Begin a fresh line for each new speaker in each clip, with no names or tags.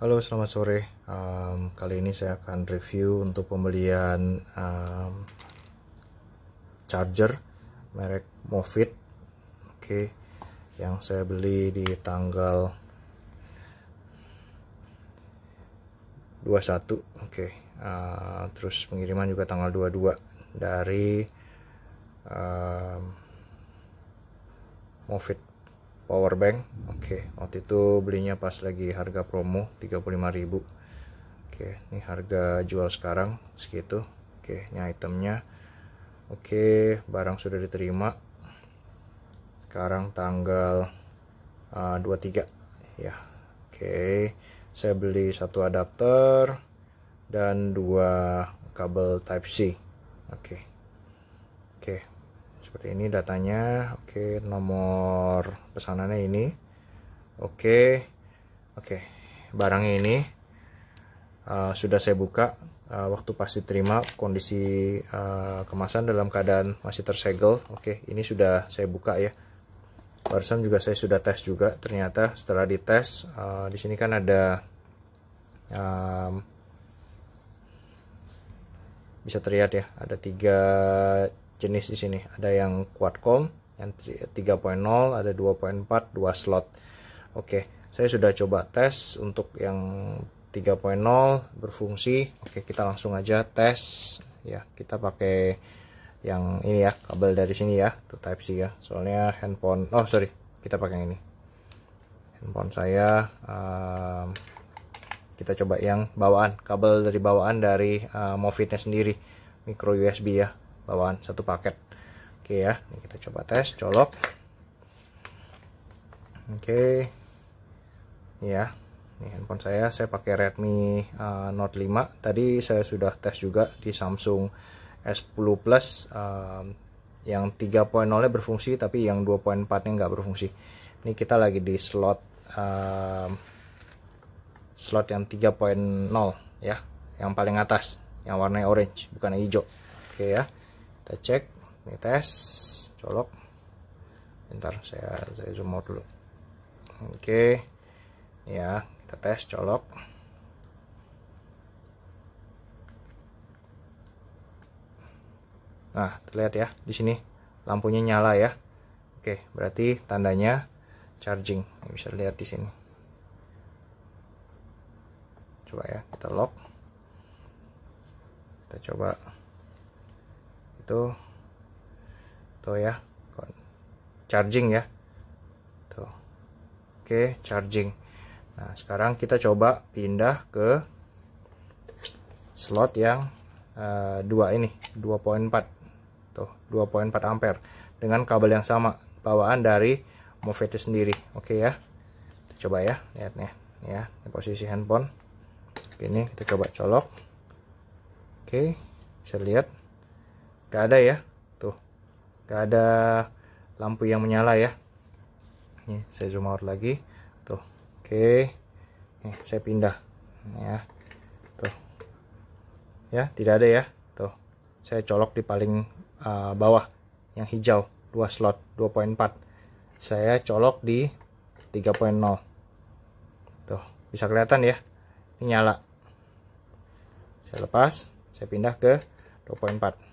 Halo, selamat sore. Um, kali ini saya akan review untuk pembelian um, charger merek Movit. Oke, yang saya beli di tanggal 21. Oke, uh, terus pengiriman juga tanggal 22 dari um, Movit power bank. Oke waktu itu belinya pas lagi harga promo 35.000 oke ini harga jual sekarang segitu. Oke ini itemnya. Oke barang sudah diterima. Sekarang tanggal uh, 23 ya oke. Saya beli satu adapter dan dua kabel type C. Oke. Oke seperti ini datanya. Oke nomor pesanannya ini. Oke oke barangnya ini uh, sudah saya buka. Uh, waktu pasti terima kondisi uh, kemasan dalam keadaan masih tersegel. Oke ini sudah saya buka ya. Barusan juga saya sudah tes juga. Ternyata setelah dites uh, di sini kan ada um, bisa terlihat ya ada tiga jenis di sini. Ada yang quad-com, yang 3.0, ada 2.4, 2 slot. Oke, saya sudah coba tes untuk yang 3.0 berfungsi. Oke, kita langsung aja tes. Ya, kita pakai yang ini ya, kabel dari sini ya, tuh Type C ya. Soalnya handphone, oh sorry, kita pakai yang ini. Handphone saya, um, kita coba yang bawaan, kabel dari bawaan dari uh, Movitnya sendiri, micro USB ya bawaan satu paket. Oke ya ini kita coba tes colok. Oke. Ya ini handphone saya. Saya pakai Redmi uh, Note 5 tadi saya sudah tes juga di Samsung S10 Plus um, yang 3.0 nya berfungsi tapi yang 2.4 nya nggak berfungsi. Ini kita lagi di slot um, slot yang 3.0 ya yang paling atas yang warnanya orange bukan hijau. Oke ya kita cek ini tes colok. Bentar saya saya zoom out dulu. Oke ya kita tes colok. Nah terlihat ya di sini. Lampunya nyala ya. Oke berarti tandanya charging. Bisa lihat di sini. Coba ya kita lock. Kita coba itu tuh ya charging ya tuh oke charging. Nah sekarang kita coba pindah ke slot yang uh, ini 2.4 tuh 2.4 ampere dengan kabel yang sama bawaan dari Movete sendiri oke ya. Kita coba ya lihat nih ya ini posisi handphone. Ini kita coba colok oke bisa lihat gak ada ya. Tuh. Gak ada lampu yang menyala ya. Ini saya zoom out lagi. Tuh. Oke. Nih saya pindah. Ya. Tuh. Ya tidak ada ya. Tuh. Saya colok di paling uh, bawah. Yang hijau. Dua slot. 2.4 saya colok di 3.0 tuh. Bisa kelihatan ya? Ini nyala. Saya lepas. Saya pindah ke 2.4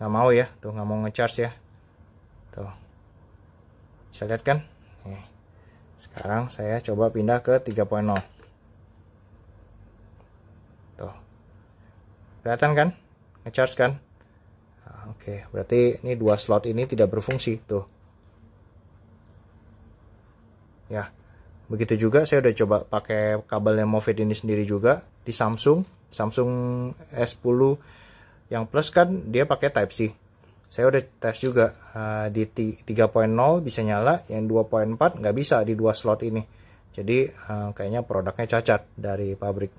nggak mau ya tuh nggak mau ngecharge ya. Tuh. Bisa lihat kan? Nih. sekarang saya coba pindah ke 3.0 tuh. Kelihatan kan? Ngecharge kan? Nah, oke. Okay. berarti ini dua slot ini tidak berfungsi tuh. Ya. Begitu juga saya udah coba pakai kabel yang Movit ini sendiri juga di Samsung. Samsung S10 yang plus kan dia pakai type C. Saya udah tes juga uh, di 3.0 bisa nyala yang 2.4 nggak bisa di dua slot ini. Jadi uh, kayaknya produknya cacat dari pabrik.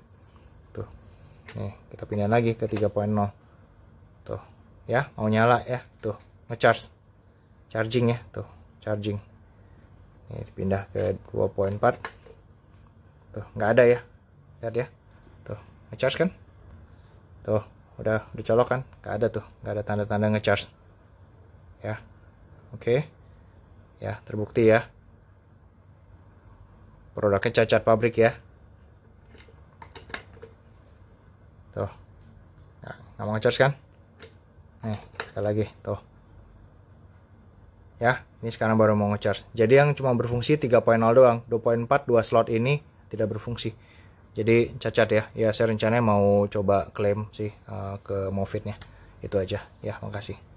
Tuh nih kita pindah lagi ke 3.0 tuh ya mau nyala ya tuh ngecharge. Charging ya tuh charging. Ini pindah ke 2.4 tuh nggak ada ya lihat ya. Tuh ngecharge kan? Tuh udah udah colok kan? Nggak ada tuh nggak ada tanda-tanda ngecharge. Ya oke. Okay. ya terbukti ya. Produknya cacat pabrik ya. Tuh. Ya, nggak, mau ngecharge kan? Nih sekali lagi tuh. Ya ini sekarang baru mau ngecharge. Jadi yang cuma berfungsi 3.0 doang. 2.4 dua slot ini tidak berfungsi jadi cacat ya. Ya saya rencananya mau coba klaim sih uh, ke Movitnya itu aja. Ya makasih